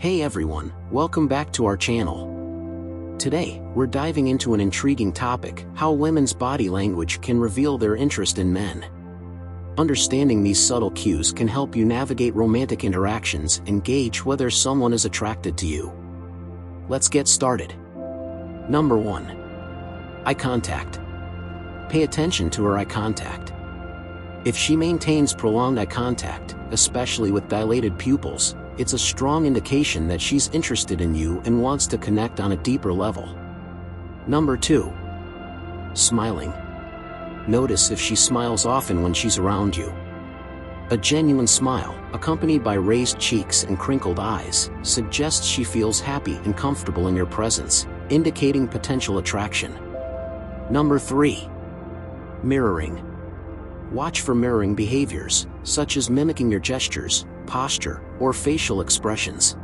Hey everyone, welcome back to our channel. Today, we're diving into an intriguing topic, how women's body language can reveal their interest in men. Understanding these subtle cues can help you navigate romantic interactions and gauge whether someone is attracted to you. Let's get started. Number 1. Eye contact. Pay attention to her eye contact. If she maintains prolonged eye contact, especially with dilated pupils, it's a strong indication that she's interested in you and wants to connect on a deeper level. Number 2. Smiling. Notice if she smiles often when she's around you. A genuine smile, accompanied by raised cheeks and crinkled eyes, suggests she feels happy and comfortable in your presence, indicating potential attraction. Number 3. Mirroring. Watch for mirroring behaviors, such as mimicking your gestures, posture, or facial expressions.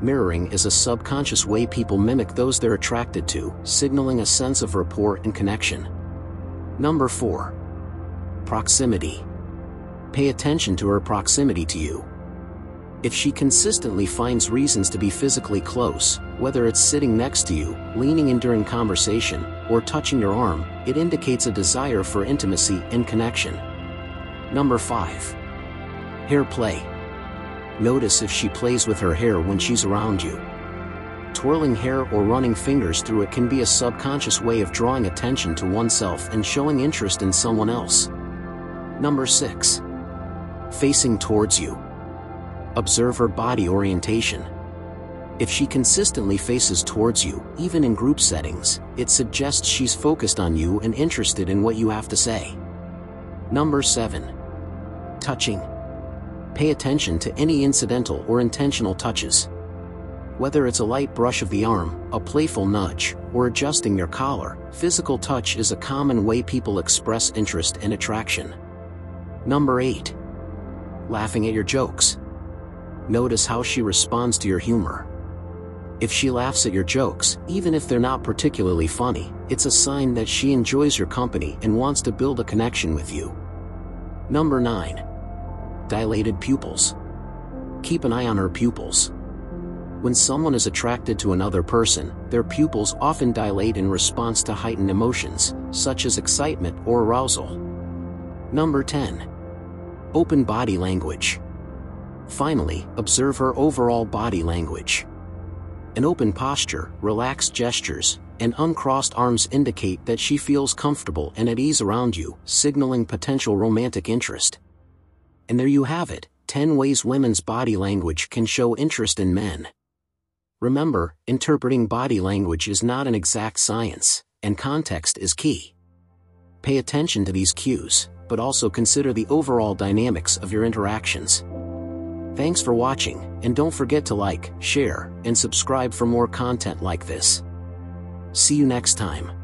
Mirroring is a subconscious way people mimic those they're attracted to, signaling a sense of rapport and connection. Number 4. Proximity. Pay attention to her proximity to you. If she consistently finds reasons to be physically close, whether it's sitting next to you, leaning in during conversation, or touching your arm, it indicates a desire for intimacy and connection. Number 5. Hair play. Notice if she plays with her hair when she's around you. Twirling hair or running fingers through it can be a subconscious way of drawing attention to oneself and showing interest in someone else. Number 6. Facing towards you. Observe her body orientation. If she consistently faces towards you, even in group settings, it suggests she's focused on you and interested in what you have to say. Number 7. Touching pay attention to any incidental or intentional touches. Whether it's a light brush of the arm, a playful nudge, or adjusting your collar, physical touch is a common way people express interest and attraction. Number 8. Laughing at your jokes. Notice how she responds to your humor. If she laughs at your jokes, even if they're not particularly funny, it's a sign that she enjoys your company and wants to build a connection with you. Number 9 dilated pupils. Keep an eye on her pupils. When someone is attracted to another person, their pupils often dilate in response to heightened emotions, such as excitement or arousal. Number 10. Open body language. Finally, observe her overall body language. An open posture, relaxed gestures, and uncrossed arms indicate that she feels comfortable and at ease around you, signaling potential romantic interest. And there you have it 10 ways women's body language can show interest in men. Remember, interpreting body language is not an exact science, and context is key. Pay attention to these cues, but also consider the overall dynamics of your interactions. Thanks for watching, and don't forget to like, share, and subscribe for more content like this. See you next time.